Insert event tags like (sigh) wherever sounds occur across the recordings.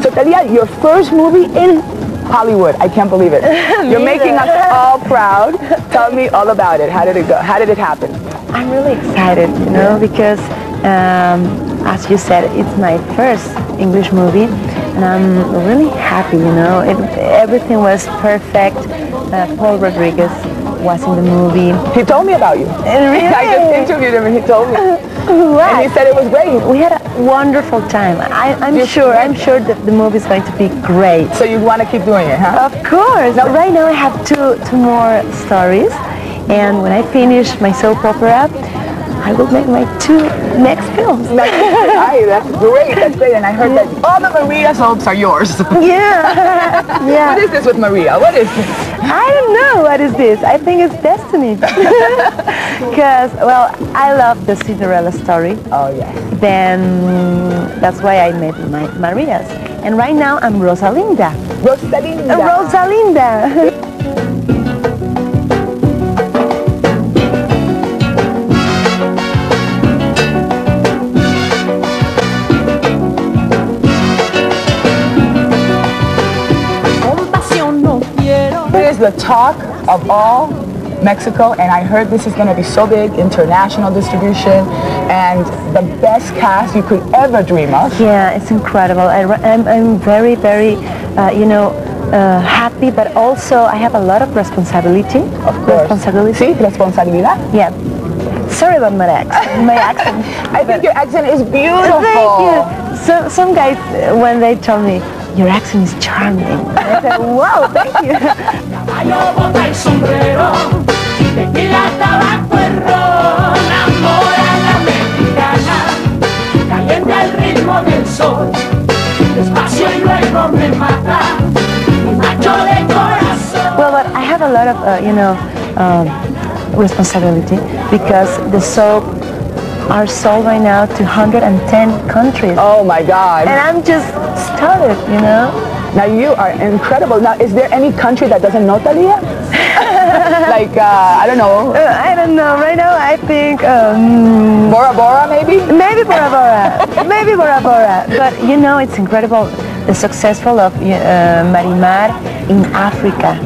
So Thalia, your first movie in Hollywood. I can't believe it. (laughs) You're making us all proud. Tell me all about it. How did it go? How did it happen? I'm really excited, you know, because um, as you said, it's my first English movie, and I'm really happy, you know. It, everything was perfect. Uh, Paul Rodriguez was in the movie. He told me about you. (laughs) Really? I just interviewed him and he told me. (laughs) And he said it was great. We had a wonderful time. I, I'm You sure. I'm sure that the movie is going to be great. So you want to keep doing it, huh? Of course. Now, right now I have two, two more stories. And when I finish my soap opera, I will make my two next films. That's, that's great. That's great. And I heard that all the Maria soaps are yours. (laughs) Yeah. What yeah. is this with Maria? What is this? I don't know what is this. I think it's destiny. (laughs) Because, well, I love the Cinderella story. Oh, yes. Then that's why I made my Marias. And right now I'm Rosalinda. Rosalinda. Rosalinda. (laughs) the talk of all Mexico, and I heard this is going to be so big, international distribution, and the best cast you could ever dream of. Yeah, it's incredible. I, am I'm very, very, uh, you know, uh, happy, but also I have a lot of responsibility. Of course. Responsibility. Sí, responsabilidad. Yeah. Sorry about my accent. My (laughs) accent. I think your accent is beautiful. Thank you. So, some guys, when they tell me, your accent is charming, (laughs) I say, wow, thank you. Well, but I have a lot of, uh, you know, um, responsibility because the soap are sold right now to 110 countries. Oh my God. And I'm just started, you know. Now you are incredible. Now, is there any country that doesn't know Thalia? (laughs) like, uh, I don't know, Uh, I don't know. Right now, I think um, Bora Bora maybe? maybe Bora Bora, maybe Bora Bora. But you know, it's incredible the successful of uh, Marimar in Africa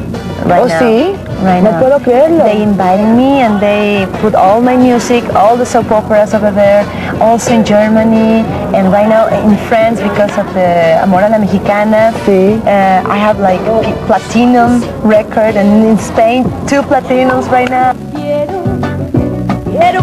right Oh, now. sí? Right No now. puedo creerlo. They invited me and they put all my music, all the soap operas over there, also in Germany and right now in France because of the Amor a la Mexicana. Sí. Uh, I have like p- platinum record and in Spain two platinums right now. Quiero, quiero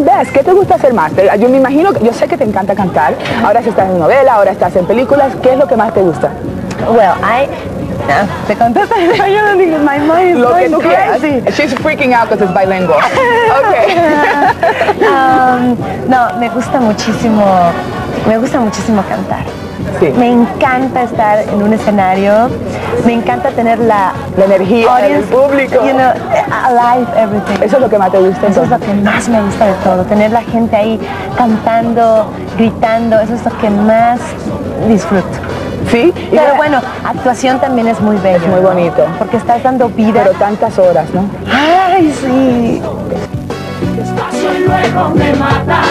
best? ¿Qué te gusta hacer más? Te- Yo me imagino, yo sé que te encanta cantar. Ahora estás en novela, ahora estás en películas. ¿Qué es lo que más te gusta? Well, I Ah, te contesta (laughs) en español, digo, my mind is Lo que tú quieras. crazy. She's freaking out because it's bilingual. (laughs) Okay. Um, no, me gusta muchísimo, me gusta muchísimo cantar. Sí. Me encanta estar en un escenario, me encanta tener la, La energía del público. you know, alive, everything. Eso es lo que más te gusta. Eso es lo que más me gusta de todo, tener la gente ahí cantando, gritando, eso es lo que más disfruto. Sí. Y Pero bueno, actuación también es muy bello. Es muy ¿no? bonito. Porque estás dando vida. Pero tantas horas, ¿no? Ay, sí. Despacio y luego me mata.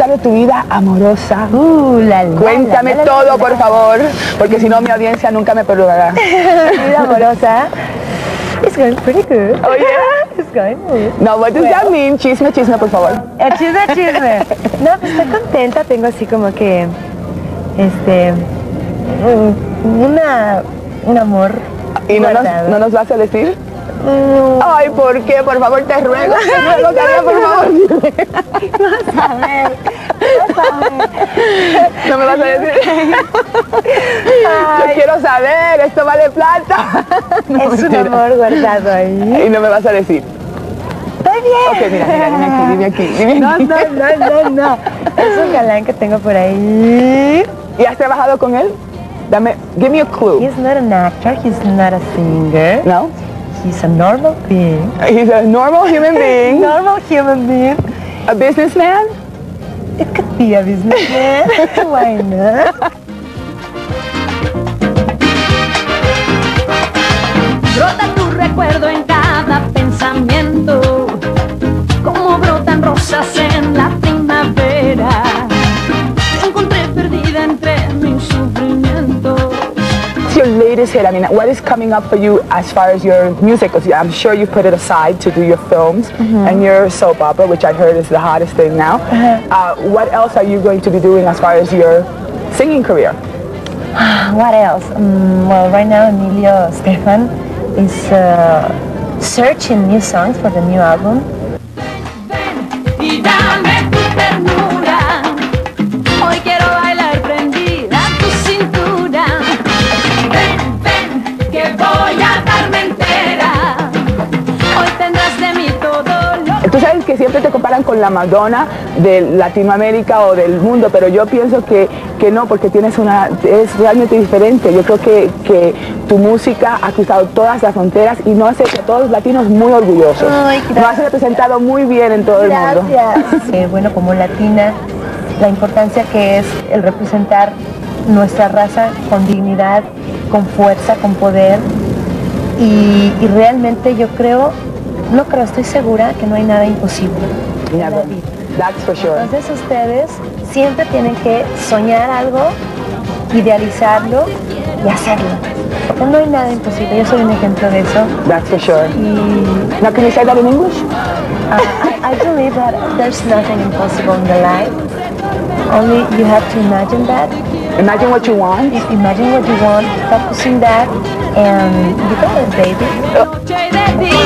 Preguntar de tu vida amorosa. Uh, la, la, Cuéntame la, todo, por favor, porque si no mi audiencia nunca me perdonará. Mi (laughs) vida amorosa. It's going pretty good. Oh, yeah? (laughs) It's going good. No, what does that mean? Chisme, chisme, por favor. El chisme, chisme. No, pues estoy contenta, tengo así como que, este, un- una, un amor ¿Y no nos, no nos vas a decir? Mm, Ay, ¿por qué? Por favor, te ruego, te ruego, Tania, por favor. dime. a ver, No me vas a decir. Yo Ay. quiero saber, esto vale plata. No, es un mentira. amor guardado ahí. Y no me vas a decir. Estoy bien. Ok, mira, mira, dime aquí, dime aquí, dime No, aquí. no, no, no, no. Es un galán que tengo por ahí. ¿Y has trabajado con él? Dame, give me a clue. He's not an actor, he's not a singer. No? He's a normal being. He's a normal human (laughs) being. Normal human being. A businessman? It could be a businessman. (laughs) Why not? Brota tu recuerdo en cada pensamiento, como brotan rosas en hit? I mean, what is coming up for you as far as your music? I'm sure you put it aside to do your films and your soap opera, which I heard is the hottest thing now. Uh, what else are you going to be doing as far as your singing career? (sighs) What else? Mm, well, right now Emilio Estefan is uh, searching new songs for the new album. Con la Madonna de Latinoamérica o del mundo, pero yo pienso que, que no, porque tienes una, es realmente diferente. Yo creo que, que tu música ha cruzado todas las fronteras y nos hace a todos los latinos muy orgullosos. Ay, Nos has representado muy bien en todo el mundo. Gracias. Eh, bueno, como latina, la importancia que es el representar nuestra raza con dignidad, con fuerza, con poder. Y, y realmente yo creo, no creo, estoy segura que no hay nada imposible. Never. That's for sure. Entonces ustedes siempre tienen que soñar algo, idealizarlo y hacerlo. Porque no hay nada imposible. Yo soy un ejemplo de eso. That's for sure. Y Now, can you say that in English? Uh, I, I believe that there's nothing impossible in the life. Only you have to imagine that. Imagine what you want. If imagine what you want, focus on that, and you got it, baby. noche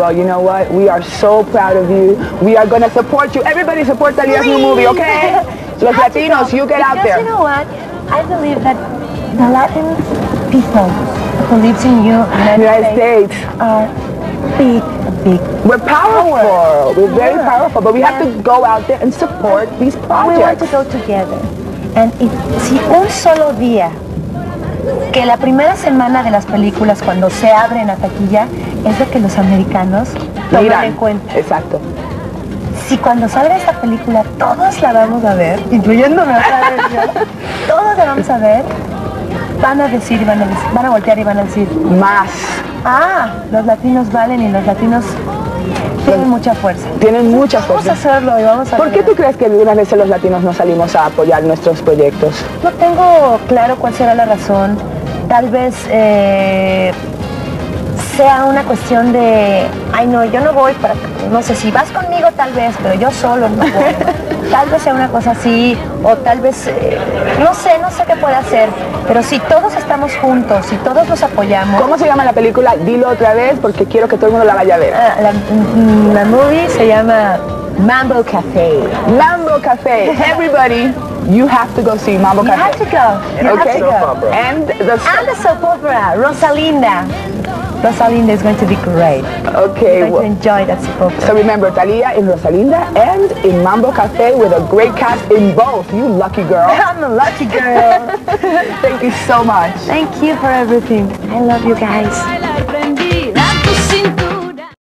Well, you know what? We are so proud of you. We are going to support you. Everybody support Thalia's new movie, okay? (laughs) Los Latinos, you get out because there. you know what? I believe that the Latin people who lives in you, United, United States, States. are big, big. We're powerful. We're very Yeah. powerful, but we have to go out there and support these projects. We want to go together. And if, si un solo día, que la primera semana de las películas cuando se abren a taquilla, es lo que los americanos toman Miran. en cuenta. Exacto. Si cuando salga esta película todos la vamos a ver, incluyéndome otra vez yo, (laughs) todos la vamos a ver, van a decir, y van a, dec- van a voltear y van a decir, Más. ah, los latinos valen y los latinos tienen mucha fuerza. Tienen mucha Vamos a fuerza. hacerlo y vamos a ¿Por qué tú crees que algunas veces los latinos no salimos a apoyar nuestros proyectos? No tengo claro cuál será la razón. Tal vez eh, sea una cuestión de, ay no, yo no voy para, no sé, si vas conmigo tal vez, pero yo solo no voy. (laughs) Tal vez sea una cosa así, o tal vez, eh, no sé, no sé qué puede hacer. Pero si todos estamos juntos, si todos nos apoyamos, ¿Cómo se llama la película? Dilo otra vez porque quiero que todo el mundo la vaya a ver. Ah, la, mm, la movie se llama Mambo Café. Mambo Cafe. Everybody, you have to go see Mambo You have Cafe. to go. You Okay? have to go. And the And the soap opera, Rosalinda. Rosalinda is going to be great. okay. You're going to well, enjoy that soap. So remember, Thalia in Rosalinda and in Mambo Cafe with a great cast in both. You lucky girl. (laughs) I'm a lucky girl. (laughs) Thank you so much. Thank you for everything. I love you guys. Bailar